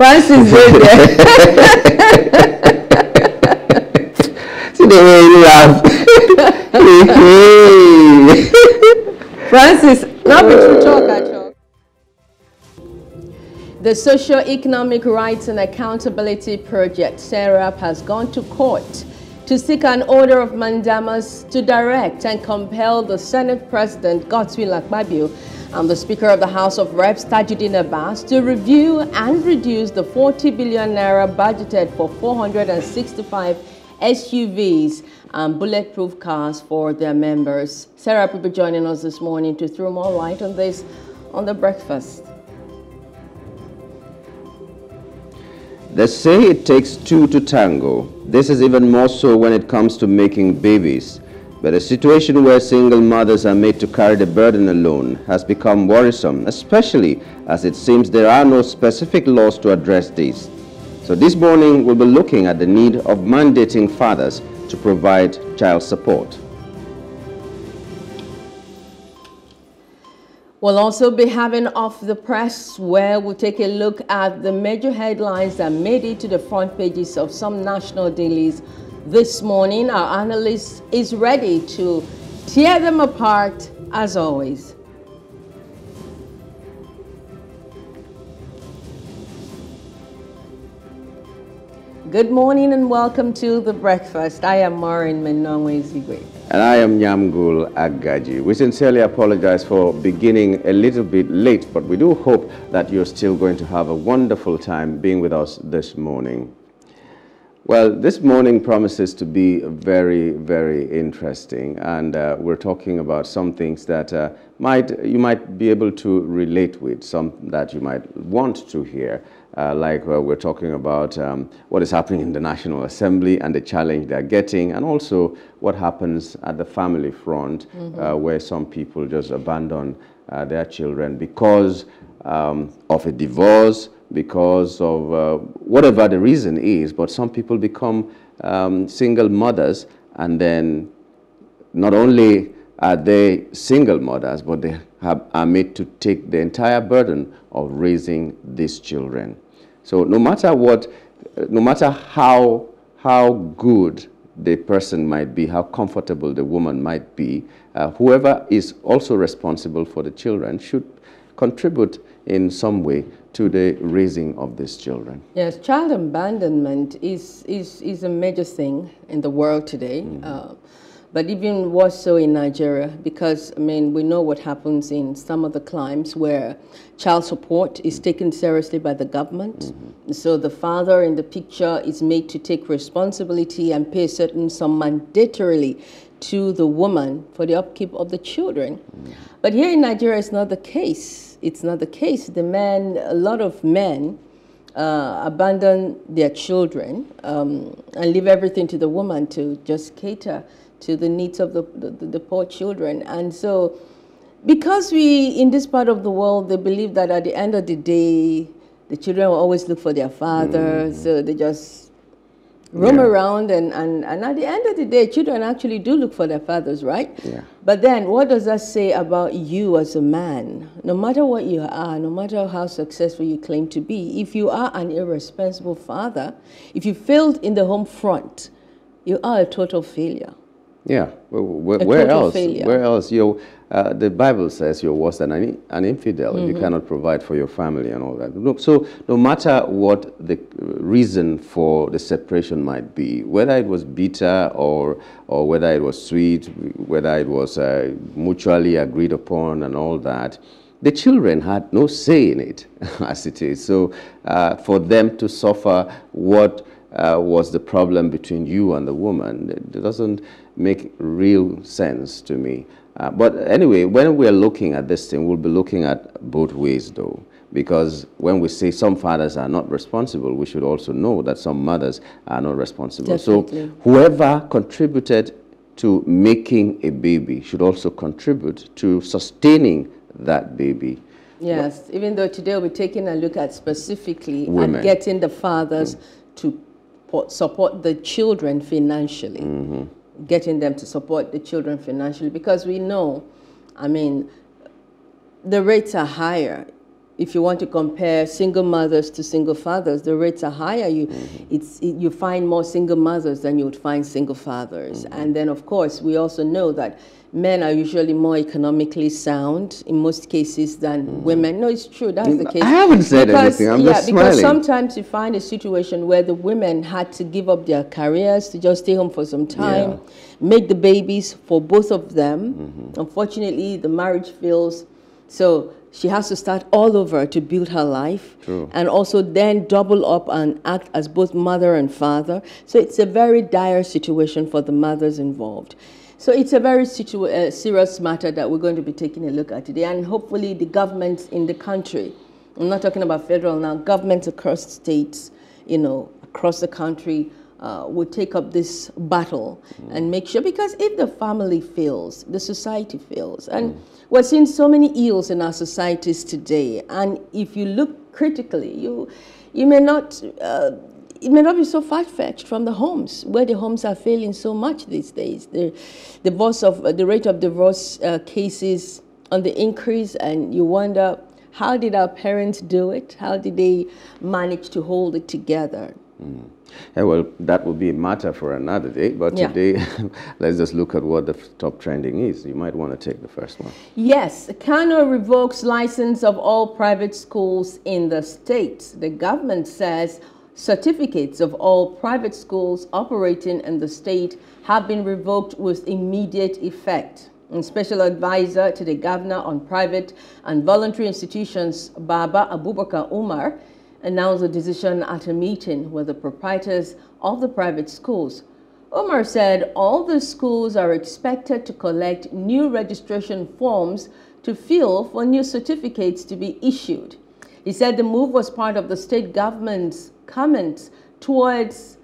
Francis is there. See the way you laugh. Francis, not be true talk, I uh. talk. The Socio-Economic Rights and Accountability Project, SERAP, has gone to court to seek an order of mandamus to direct and compel the Senate President, Godswill Akpabio, and the Speaker of the House of Reps, Tajudeen Abbas, to review and reduce the 40 billion naira budgeted for 465 SUVs and bulletproof cars for their members. SERAP will be joining us this morning to throw more light on this on the breakfast. They say it takes two to tango. This is even more so when it comes to making babies. But a situation where single mothers are made to carry the burden alone has become worrisome, especially as it seems there are no specific laws to address this. So this morning we'll be looking at the need of mandating fathers to provide child support. We'll also be having Off the Press, where we'll take a look at the major headlines that made it to the front pages of some national dailies this morning. Our analyst is ready to tear them apart, as always. Good morning and welcome to The Breakfast. I am Maureen Menongwe Zigwe. And I am Nyamgul Agaji. We sincerely apologize for beginning a little bit late, but we do hope that you're still going to have a wonderful time being with us this morning. Well, this morning promises to be very, very interesting, and uh, we're talking about some things that uh, might you might be able to relate with, some that you might want to hear uh, like uh, we're talking about um, what is happening in the National Assembly and the challenge they're getting, and also what happens at the family front, mm -hmm. uh, where some people just abandon uh, their children because um, of a divorce, because of uh, whatever the reason is, but some people become um, single mothers, and then not only are they single mothers, but they have, are made to take the entire burden of raising these children. So no matter what, no matter how, how good the person might be, how comfortable the woman might be, uh, whoever is also responsible for the children should contribute in some way to the raising of these children. Yes, child abandonment is, is, is a major thing in the world today. Mm -hmm. uh, but even worse so in Nigeria, because, I mean, we know what happens in some of the climes where child support is taken seriously by the government. Mm -hmm. So the father in the picture is made to take responsibility and pay a certain sum mandatorily to the woman for the upkeep of the children. Mm -hmm. But here in Nigeria, it's not the case. It's not the case. The men, a lot of men, uh, abandon their children um, and leave everything to the woman to just cater to the needs of the, the, the poor children. And so because we, in this part of the world, they believe that at the end of the day, the children will always look for their father, mm. so they just roam yeah. around, and, and, and at the end of the day, children actually do look for their fathers, right? Yeah. But then, what does that say about you as a man? No matter what you are, no matter how successful you claim to be, if you are an irresponsible father, if you failed in the home front, you are a total failure. Yeah, where, where else? Failure. Where else? You, uh, the Bible says you're worse than an, an infidel. Mm -hmm. You mm-hmm. cannot provide for your family and all that. So no matter what the reason for the separation might be, whether it was bitter or, or whether it was sweet, whether it was uh, mutually agreed upon and all that, the children had no say in it, as it is. So uh, for them to suffer what uh, was the problem between you and the woman. It doesn't make real sense to me. Uh, but anyway, when we're looking at this thing, we'll be looking at both ways though. Because when we say some fathers are not responsible, we should also know that some mothers are not responsible. Definitely. So whoever contributed to making a baby should also contribute to sustaining that baby. Yes, even though today we're taking a look at specifically Women. at getting the fathers mm. to support the children financially. Mm -hmm getting them to support the children financially because we know, I mean, the rates are higher. If you want to compare single mothers to single fathers, the rates are higher. You, Mm-hmm. it's, it, you find more single mothers than you would find single fathers. And then, of course, we also know that men are usually more economically sound in most cases than women. No, it's true. That's the case. I haven't said because, anything. I'm yeah, just because sometimes you find a situation where the women had to give up their careers to just stay home for some time, Yeah. make the babies for both of them. Mm-hmm. Unfortunately, the marriage fails. So she has to start all over to build her life. True. And also then double up and act as both mother and father. So it's a very dire situation for the mothers involved. So it's a very situ- uh, serious matter that we're going to be taking a look at today. And hopefully the governments in the country, I'm not talking about federal now, governments across states, you know, across the country, uh, would take up this battle and make sure because if the family fails, the society fails. And we're seeing so many ills in our societies today. And if you look critically, you you may not uh, it may not be so far fetched from the homes where the homes are failing so much these days. The divorce of the rate of divorce uh, cases on the increase, and you wonder how did our parents do it? How did they manage to hold it together? Mm. Yeah, well, that will be a matter for another day. But Yeah. today, let's just look at what the top trending is. You might want to take the first one. Yes, Kano revokes license of all private schools in the state. The government says certificates of all private schools operating in the state have been revoked with immediate effect. And special advisor to the governor on private and voluntary institutions, Baba Abubakar Umar, announced the decision at a meeting with the proprietors of the private schools. Umar said all the schools are expected to collect new registration forms to fill for new certificates to be issued. He said the move was part of the state government's comments towards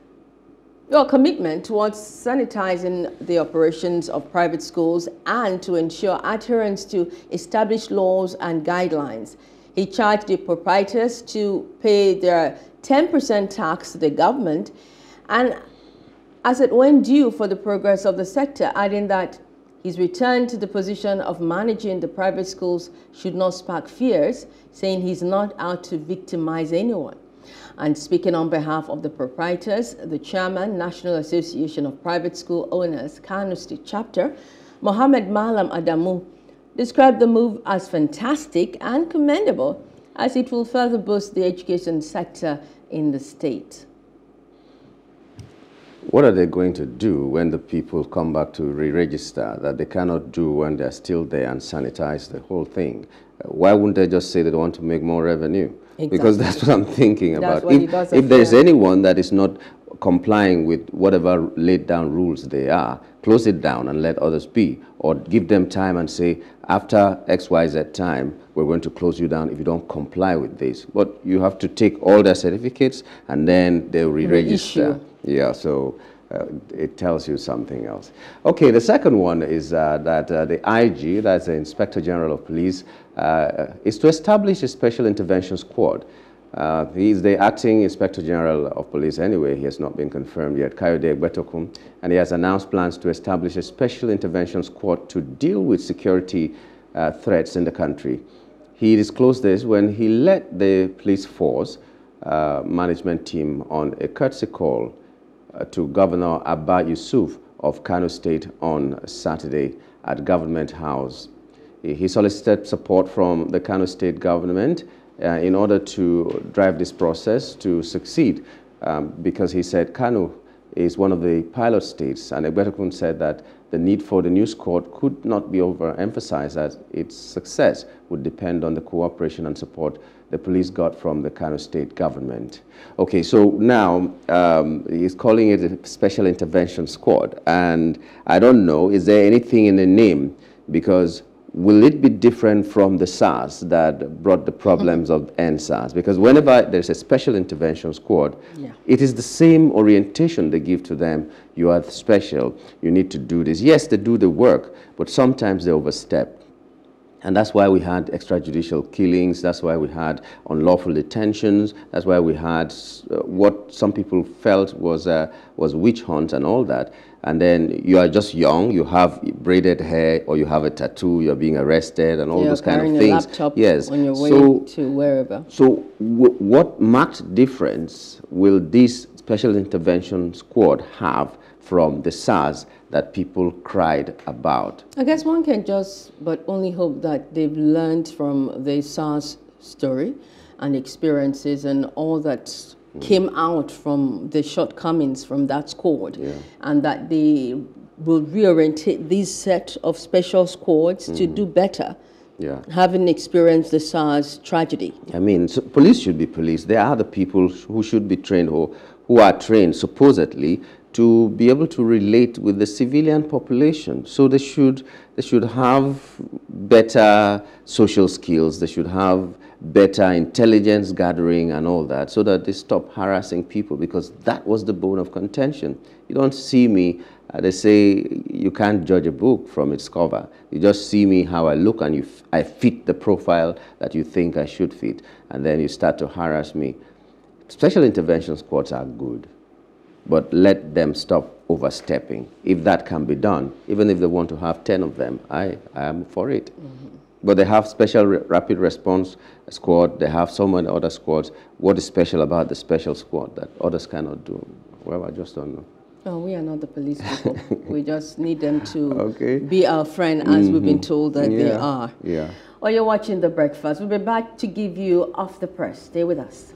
your commitment towards sanitizing the operations of private schools and to ensure adherence to established laws and guidelines. He charged the proprietors to pay their 10% tax to the government and as it went due for the progress of the sector, adding that his return to the position of managing the private schools should not spark fears, saying he's not out to victimize anyone. And speaking on behalf of the proprietors, the chairman, National Association of Private School Owners, Kano State Chapter, Mohammed Malam Adamu, described the move as fantastic and commendable as it will further boost the education sector in the state. What are they going to do when the people come back to re-register that they cannot do when they're still there and sanitize the whole thing? Uh, Why wouldn't they just say they want to make more revenue? Because that's what I'm thinking That's about. If, if there's anyone that is not complying with whatever laid down rules they are, close it down and let others be. Or give them time and say, after X, Y, Z time, we're going to close you down if you don't comply with this. But you have to take all their certificates and then they'll re-register. Yeah, so uh, it tells you something else. Okay, the second one is uh, that uh, the IG, that's the Inspector General of Police, uh, is to establish a special intervention squad. Uh, he's the acting Inspector General of Police anyway. He has not been confirmed yet, Kayode Egbetokun, and he has announced plans to establish a special intervention squad to deal with security uh, threats in the country. He disclosed this when he led the police force uh, management team on a courtesy call uh, to Governor Abba Yusuf of Kano State on Saturday at Government House. He solicited support from the Kano State government in order to drive this process to succeed um, because he said Kano is one of the pilot states and Egbetokun said that the need for the new squad could not be overemphasized as its success would depend on the cooperation and support the police got from the Kano state government. Okay, so now um, he's calling it a special intervention squad. And I don't know, is there anything in the name? Because will it be different from the SARS that brought the problems of mm-hmm. EndSARS? Because whenever there's a special intervention squad, Yeah. it is the same orientation they give to them. You are special, you need to do this. Yes, they do the work, but sometimes they overstep. And that's why we had extrajudicial killings. That's why we had unlawful detentions. That's why we had uh, what some people felt was uh, was witch hunt and all that. And then you are just young, you have braided hair, or you have a tattoo, you're being arrested, and all You're those kind of things. laptop yes. on your way so, to wherever. so w- what marked difference will this special intervention squad have from the SARS that people cried about? I guess one can just but only hope that they've learned from the SARS story and experiences and all that mm. came out from the shortcomings from that squad and that they will reorientate this set of special squads to mm. do better Yeah. having experienced the SARS tragedy. I mean, so police should be police. They are the people who should be trained or who are trained supposedly to be able to relate with the civilian population. So they should they should have better social skills. They should have better intelligence gathering and all that so that they stop harassing people because that was the bone of contention. You don't see me, uh, they say you can't judge a book from its cover. You just see me how I look and I fit the profile that you think I should fit. And then you start to harass me. Special intervention squads are good, but let them stop overstepping. If that can be done, even if they want to have 10 of them, I, I am for it. Mm-hmm. But they have special re- rapid response squad, they have so many other squads. What is special about the special squad that others cannot do? Well, I just don't know. No, we are not the police people. we just need them to Okay. be our friend as we've been mm-hmm. told that they are. yeah. Or you're watching The Breakfast. We'll be back to give you off the press. Stay with us.